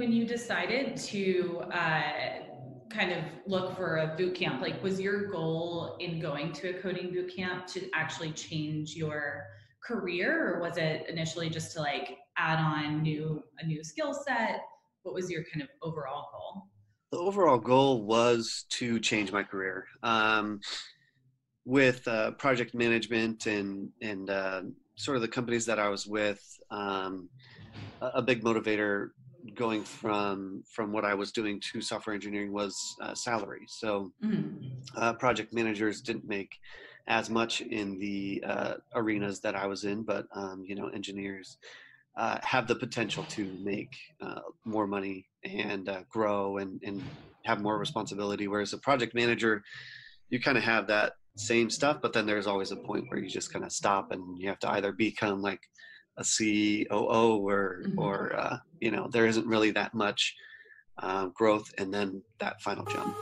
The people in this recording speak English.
when you decided to uh, kind of look for a boot camp, like was your goal in going to a coding boot camp to actually change your career, or was it initially just to like add on new a new skill set? What was your kind of overall goal? The overall goal was to change my career. Um, with uh, project management and and uh, sort of the companies that I was with, um, a, big motivator going from from what I was doing to software engineering was uh, salary. So mm-hmm. uh, project managers didn't make as much in the uh, arenas that I was in, but um, you know engineers uh, have the potential to make uh, more money and uh, grow and, and have more responsibility. Whereas a project manager, you kind of have that same stuff, but then there's always a point where you just kind of stop and you have to either become like a COO or mm-hmm. or uh, you know there isn't really that much uh, growth and then that final jump.